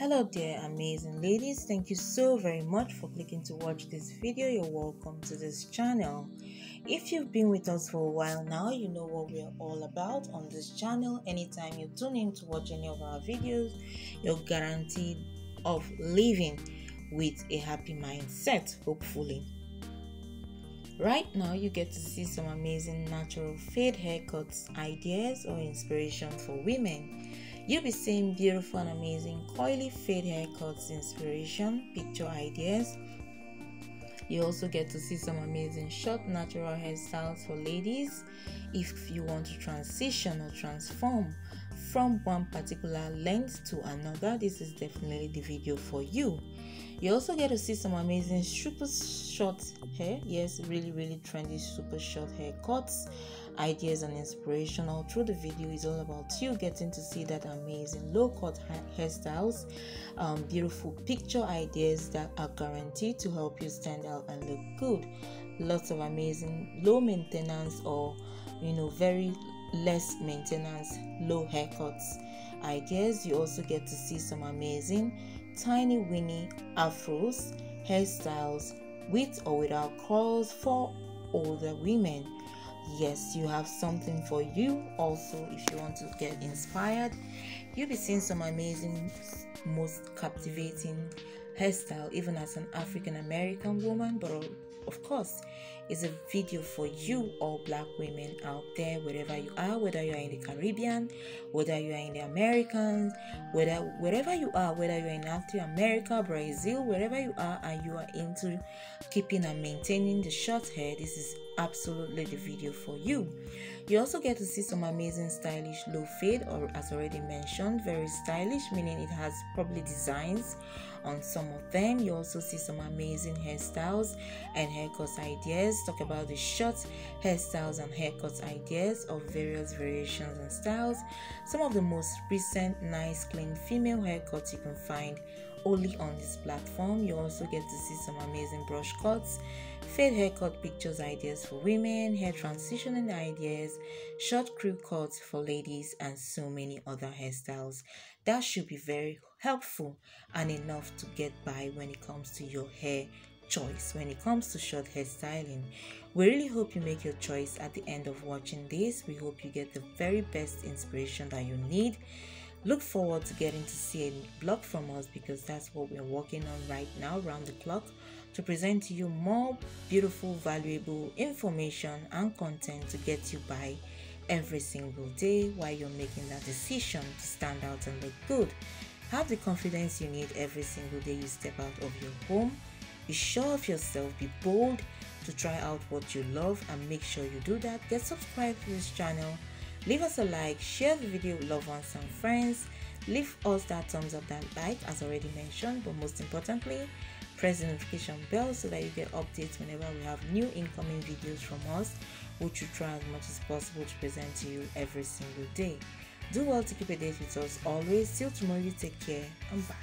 Hello there amazing ladies, thank you so very much for clicking to watch this video. You're welcome to this channel. If you've been with us for a while now, you know what we're all about on this channel. Anytime you tune in to watch any of our videos, you're guaranteed of living with a happy mindset, hopefully. Right now, you get to see some amazing natural fade haircuts, ideas, or inspiration for women. You'll be seeing beautiful and amazing coily fade haircuts, inspiration, picture ideas. You also get to see some amazing short natural hairstyles for ladies if you want to transition or transform from one particular length to another. This is definitely the video for you. You also get to see some amazing super short hair. Yes, really, really trendy super short haircuts ideas and inspiration all through the video is all about you getting to see that amazing low cut hairstyles um, beautiful picture ideas that are guaranteed to help you stand out and look good. Lots of amazing low maintenance or you know very less maintenance low haircuts ideas. You also get to see some amazing tiny winnie afros hairstyles with or without curls for older women. Yes you have something for you. Also if you want to get inspired you'll be seeing some amazing most captivating hairstyle even as an african american woman but of course is a video for you all black women out there wherever you are whether you are in the caribbean whether you are in the americans whether wherever you are whether you're in latin america brazil wherever you are and you are into keeping and maintaining the short hair this is absolutely the video for you. You also get to see some amazing stylish low fade or as already mentioned very stylish meaning it has probably designs on some of them you also see some amazing hairstyles and haircuts ideas talk about the short hairstyles and haircuts ideas of various variations and styles some of the most recent nice clean female haircuts you can find only on this platform. You also get to see some amazing brush cuts, fade haircut pictures ideas for women, hair transitioning ideas, short crew cuts for ladies, and so many other hairstyles. That should be very helpful and enough to get by when it comes to your hair choice when it comes to short hair styling. We really hope you make your choice at the end of watching this. We hope you get the very best inspiration that you need Look forward to getting to see a blog from us because that's what we're working on right now, round the clock, to present to you more beautiful, valuable information and content to get you by every single day while you're making that decision to stand out and look good. Have the confidence you need every single day you step out of your home. Be sure of yourself, be bold to try out what you love and make sure you do that. Get subscribed to this channel Leave us a like, share the video with loved ones and friends. Leave us that thumbs up, that like, as already mentioned, but most importantly, press the notification bell so that you get updates whenever we have new incoming videos from us, which we try as much as possible to present to you every single day. Do well to keep a date with us always. Till tomorrow, you take care and bye.